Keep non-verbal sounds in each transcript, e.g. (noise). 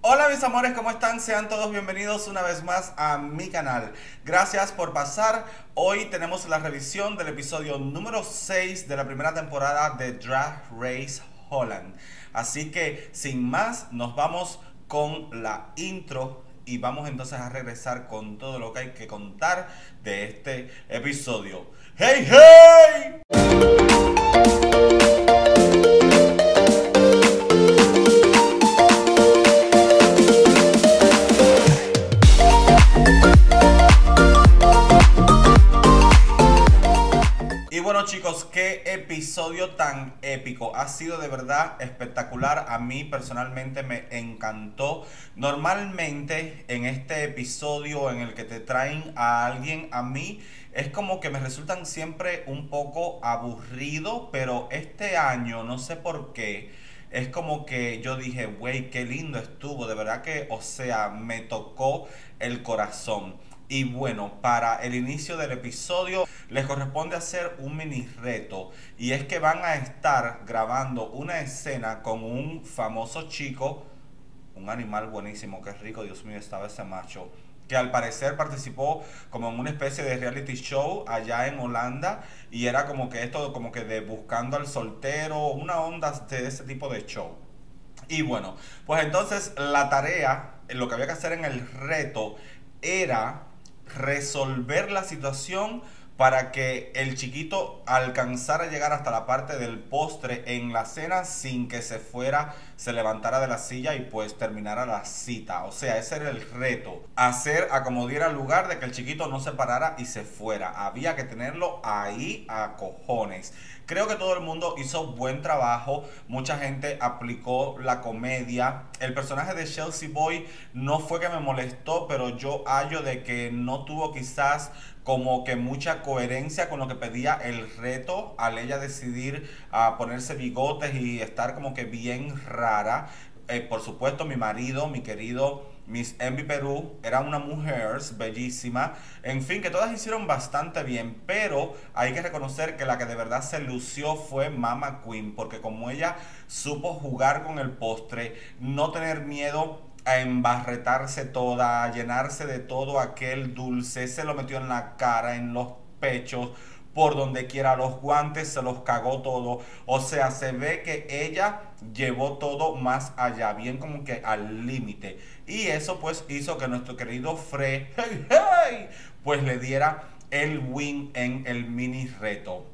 Hola mis amores, ¿cómo están? Sean todos bienvenidos una vez más a mi canal. Gracias por pasar. Hoy tenemos la revisión del episodio número 6 de la primera temporada de Drag Race Holland. Así que sin más, nos vamos con la intro y vamos entonces a regresar con todo lo que hay que contar de este episodio. ¡Hey, hey! Chicos, qué episodio tan épico. Ha sido de verdad espectacular. A mí personalmente me encantó. Normalmente en este episodio en el que te traen a alguien, a mí es como que me resultan siempre un poco aburrido, pero este año no sé por qué. Es como que yo dije, güey, qué lindo estuvo. De verdad que, o sea, me tocó el corazón. Y bueno, para el inicio del episodio les corresponde hacer un mini reto y es que van a estar grabando una escena con un famoso chico, un animal buenísimo, que rico, Dios mío, estaba ese macho, que al parecer participó como en una especie de reality show allá en Holanda y era como que esto, como que de buscando al soltero, una onda de ese tipo de show. Y bueno, pues entonces la tarea, lo que había que hacer en el reto era resolver la situación para que el chiquito alcanzara a llegar hasta la parte del postre en la cena sin que se fuera, se levantara de la silla y pues terminara la cita. O sea, ese era el reto. Hacer acomodiera lugar de que el chiquito no se parara y se fuera. Había que tenerlo ahí a cojones. Creo que todo el mundo hizo buen trabajo. Mucha gente aplicó la comedia. El personaje de Chelsea Boy no fue que me molestó, pero yo hallo de que no tuvo quizás como que mucha coherencia con lo que pedía el reto al ella decidir a ah, ponerse bigotes y estar como que bien rara. Eh, por supuesto, mi marido, mi querido Miss Envy Perú, era una mujer bellísima. En fin, que todas hicieron bastante bien, pero hay que reconocer que la que de verdad se lució fue Mama Queen, porque como ella supo jugar con el postre, no tener miedo a embarretarse toda, a llenarse de todo aquel dulce, se lo metió en la cara, en los pechos, por donde quiera, los guantes se los cagó todo. O sea, se ve que ella llevó todo más allá, bien como que al límite. Y eso pues hizo que nuestro querido Fred, (laughs) pues le diera el win en el mini reto.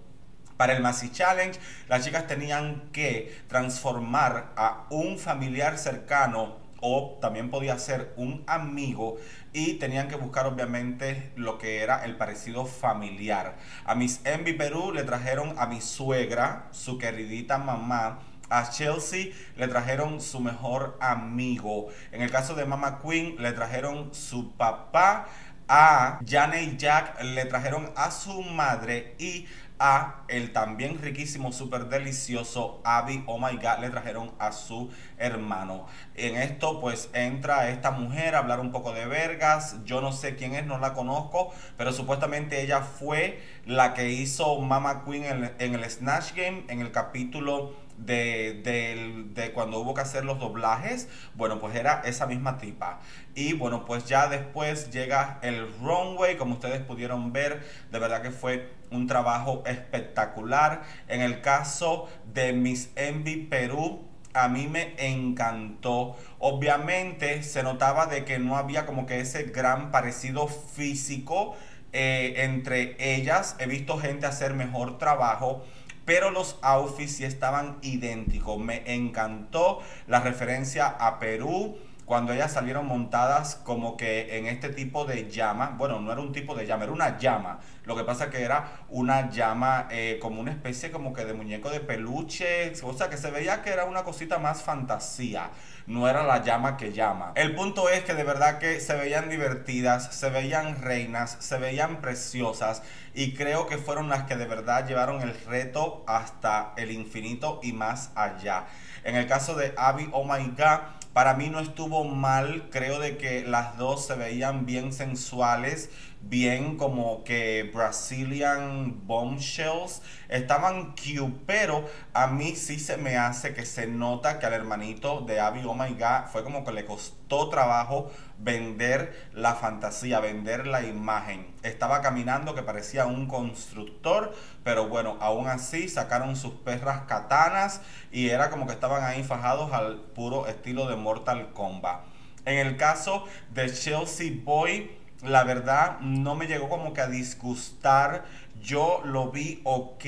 Para el Massy Challenge, las chicas tenían que transformar a un familiar cercano o también podía ser un amigo y tenían que buscar obviamente lo que era el parecido familiar. A Miss Envy Perú le trajeron a mi suegra, su queridita mamá, a Chelsea le trajeron su mejor amigo. En el caso de Mama Queen le trajeron su papá. A Janet Jack le trajeron a su madre y a el también riquísimo, súper delicioso Abby, oh my god, le trajeron a su hermano. En esto pues entra esta mujer a hablar un poco de vergas, yo no sé quién es, no la conozco, pero supuestamente ella fue la que hizo Mama Queen en, en el Snatch Game, en el capítulo de, de, cuando hubo que hacer los doblajes, bueno, pues era esa misma tipa. Y bueno, pues ya después llega el runway, como ustedes pudieron ver, de verdad que fue un trabajo espectacular. En el caso de Miss Envy Perú, a mí me encantó. Obviamente se notaba de que no había como que ese gran parecido físico eh, entre ellas. He visto gente hacer mejor trabajo pero los outfits sí estaban idénticos. Me encantó la referencia a Perú cuando ellas salieron montadas como que en este tipo de llama, bueno, no era un tipo de llama, era una llama. Lo que pasa que era una llama eh, como una especie como que de muñeco de peluche, o sea que se veía que era una cosita más fantasía, no era la llama que llama. El punto es que de verdad que se veían divertidas, se veían reinas, se veían preciosas y creo que fueron las que de verdad llevaron el reto hasta el infinito y más allá. En el caso de Abby Oh My God, para mí no estuvo mal, creo de que las dos se veían bien sensuales. Bien como que Brazilian bombshells. Estaban cute, pero a mí sí se me hace que se nota que al hermanito de Abby Oh My God fue como que le costó trabajo vender la fantasía, vender la imagen. Estaba caminando que parecía un constructor, pero bueno, aún así sacaron sus perras katanas y era como que estaban ahí fajados al puro estilo de Mortal Kombat. En el caso de Chelsea Boy, la verdad no me llegó como que a disgustar. Yo lo vi ok,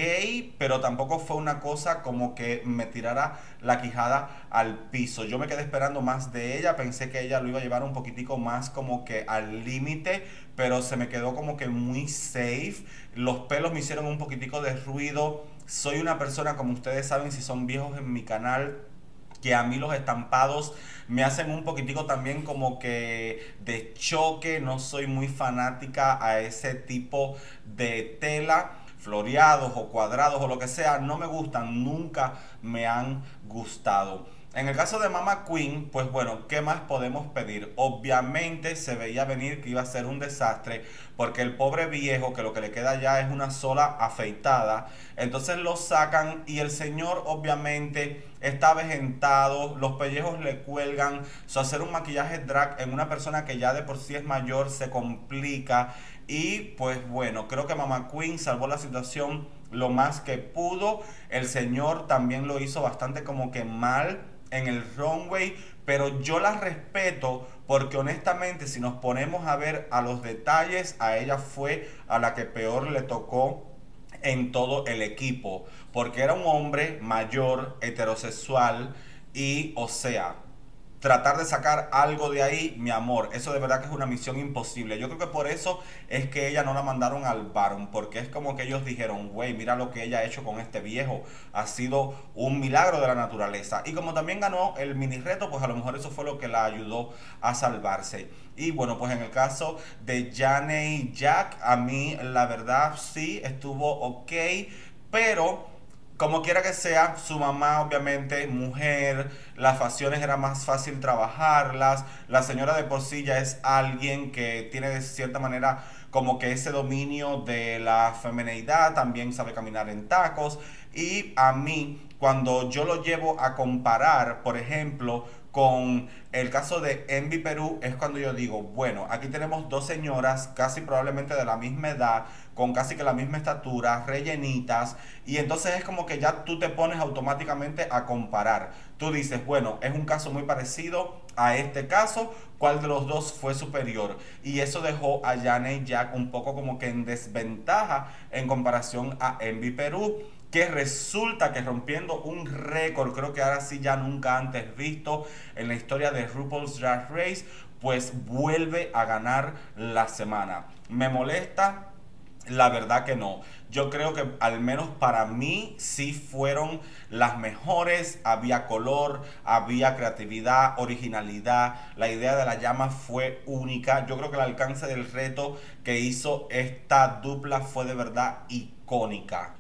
pero tampoco fue una cosa como que me tirara la quijada al piso. Yo me quedé esperando más de ella, pensé que ella lo iba a llevar un poquitico más como que al límite, pero se me quedó como que muy safe. Los pelos me hicieron un poquitico de ruido. Soy una persona, como ustedes saben, si son viejos en mi canal, que a mí los estampados me hacen un poquitico también como que de choque, no soy muy fanática a ese tipo de tela floreados o cuadrados o lo que sea, no me gustan, nunca me han gustado. En el caso de Mama Queen, pues bueno, ¿qué más podemos pedir? Obviamente se veía venir que iba a ser un desastre porque el pobre viejo que lo que le queda ya es una sola afeitada, entonces lo sacan y el señor obviamente está avejentado, los pellejos le cuelgan, hacer un maquillaje drag en una persona que ya de por sí es mayor se complica. Y pues bueno, creo que Mama Queen salvó la situación lo más que pudo, el señor también lo hizo bastante como que mal en el runway, pero yo la respeto porque honestamente si nos ponemos a ver a los detalles, a ella fue a la que peor le tocó en todo el equipo, porque era un hombre mayor, heterosexual y, o sea, tratar de sacar algo de ahí, mi amor, eso de verdad que es una misión imposible. Yo creo que por eso es que ella no la mandaron al Baron, porque es como que ellos dijeron, güey, mira lo que ella ha hecho con este viejo, ha sido un milagro de la naturaleza. Y como también ganó el mini reto, pues a lo mejor eso fue lo que la ayudó a salvarse. Y bueno, pues en el caso de Jane Jack, a mí la verdad sí estuvo ok, pero como quiera que sea, su mamá obviamente mujer, las facciones era más fácil trabajarlas, la señora de por sí ya es alguien que tiene de cierta manera como que ese dominio de la femineidad, también sabe caminar en tacos y a mí cuando yo lo llevo a comparar, por ejemplo, con el caso de Envy Perú es cuando yo digo, bueno, aquí tenemos dos señoras casi probablemente de la misma edad, con casi que la misma estatura, rellenitas, y entonces es como que ya tú te pones automáticamente a comparar. Tú dices, bueno, es un caso muy parecido a este caso, ¿cuál de los dos fue superior? Y eso dejó a Jane Jack un poco como que en desventaja en comparación a Envy Perú que resulta que rompiendo un récord, creo que ahora sí ya nunca antes visto en la historia de RuPaul's Drag Race, pues vuelve a ganar la semana. ¿Me molesta? La verdad que no. Yo creo que al menos para mí sí fueron las mejores. Había color, había creatividad, originalidad. La idea de la llama fue única. Yo creo que el alcance del reto que hizo esta dupla fue de verdad y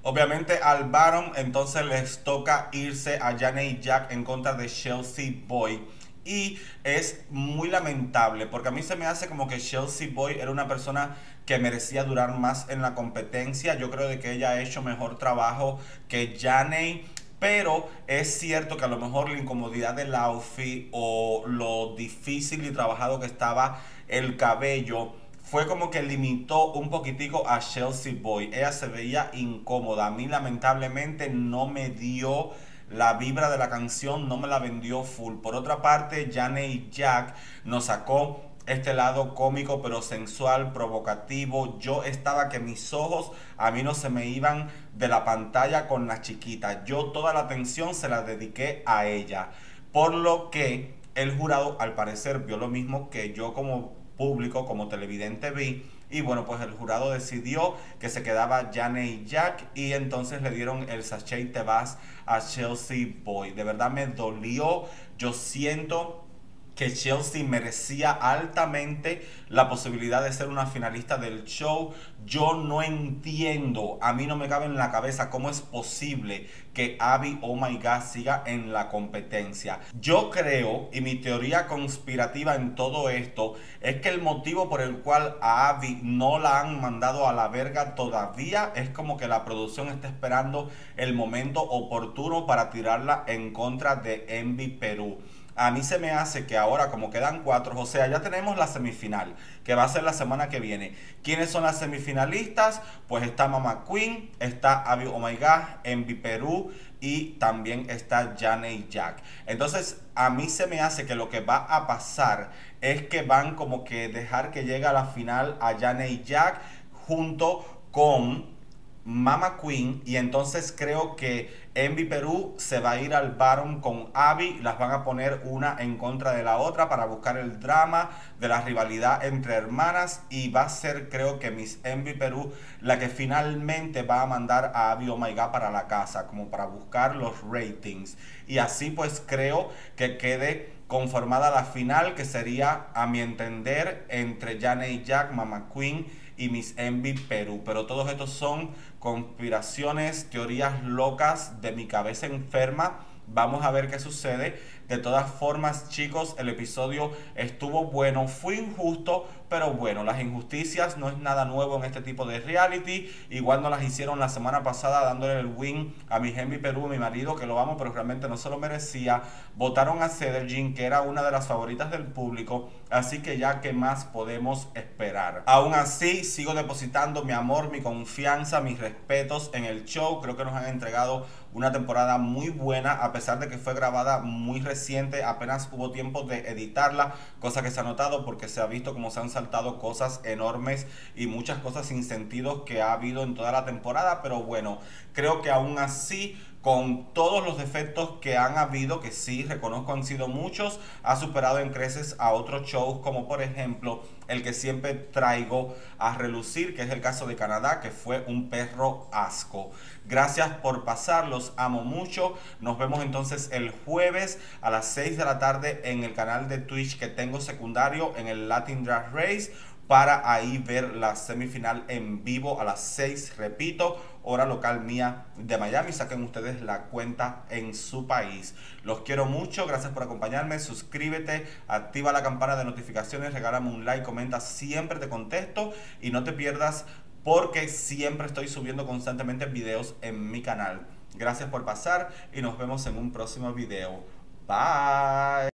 Obviamente al Baron entonces les toca irse a Janet Jack en contra de Chelsea Boy. Y es muy lamentable porque a mí se me hace como que Chelsea Boy era una persona que merecía durar más en la competencia. Yo creo de que ella ha hecho mejor trabajo que Janet. Pero es cierto que a lo mejor la incomodidad del outfit o lo difícil y trabajado que estaba el cabello fue como que limitó un poquitico a Chelsea Boy. Ella se veía incómoda. A mí lamentablemente no me dio la vibra de la canción, no me la vendió full. Por otra parte, y Jack nos sacó este lado cómico pero sensual, provocativo. Yo estaba que mis ojos a mí no se me iban de la pantalla con la chiquita. Yo toda la atención se la dediqué a ella. Por lo que el jurado al parecer vio lo mismo que yo como público como televidente vi. Y bueno, pues el jurado decidió que se quedaba Jane y Jack y entonces le dieron el sachet te vas a Chelsea Boy. De verdad me dolió. Yo siento que Chelsea merecía altamente la posibilidad de ser una finalista del show. Yo no entiendo, a mí no me cabe en la cabeza cómo es posible que Abby Oh My God siga en la competencia. Yo creo, y mi teoría conspirativa en todo esto, es que el motivo por el cual a Abby no la han mandado a la verga todavía es como que la producción está esperando el momento oportuno para tirarla en contra de Envy Perú a mí se me hace que ahora, como quedan cuatro, o sea, ya tenemos la semifinal, que va a ser la semana que viene. ¿Quiénes son las semifinalistas? Pues está Mama Queen, está Abby Oh My God, Envy Perú y también está Jane Jack. Entonces, a mí se me hace que lo que va a pasar es que van como que dejar que llegue a la final a Jane Jack junto con Mama Queen y entonces creo que Envy Perú se va a ir al Baron con Abby, las van a poner una en contra de la otra para buscar el drama de la rivalidad entre hermanas y va a ser creo que Miss Envy Perú la que finalmente va a mandar a Abby Oh My God para la casa como para buscar los ratings y así pues creo que quede conformada la final que sería a mi entender entre Jane Jack, Mama Queen y Miss Envy Perú. Pero todos estos son conspiraciones, teorías locas de mi cabeza enferma. Vamos a ver qué sucede. De todas formas, chicos, el episodio estuvo bueno, fue injusto, pero bueno, las injusticias no es nada nuevo en este tipo de reality. Igual no las hicieron la semana pasada dándole el win a mi Henry Perú, mi marido, que lo amo, pero realmente no se lo merecía. Votaron a Cedergin, que era una de las favoritas del público. Así que ya, ¿qué más podemos esperar? Aún así, sigo depositando mi amor, mi confianza, mis respetos en el show. Creo que nos han entregado una temporada muy buena, a pesar de que fue grabada muy reciente, apenas hubo tiempo de editarla, cosa que se ha notado porque se ha visto como se han saltado cosas enormes y muchas cosas sin sentido que ha habido en toda la temporada, pero bueno, creo que aún así con todos los defectos que han habido, que sí reconozco han sido muchos, ha superado en creces a otros shows como por ejemplo el que siempre traigo a relucir, que es el caso de Canadá, que fue un perro asco. Gracias por pasar, los amo mucho. Nos vemos entonces el jueves a las 6 de la tarde en el canal de Twitch que tengo secundario en el Latin Drag Race para ahí ver la semifinal en vivo a las 6, repito, hora local mía de Miami. Saquen ustedes la cuenta en su país. Los quiero mucho, gracias por acompañarme. Suscríbete, activa la campana de notificaciones, regálame un like, comenta, siempre te contesto y no te pierdas porque siempre estoy subiendo constantemente videos en mi canal. Gracias por pasar y nos vemos en un próximo video. Bye.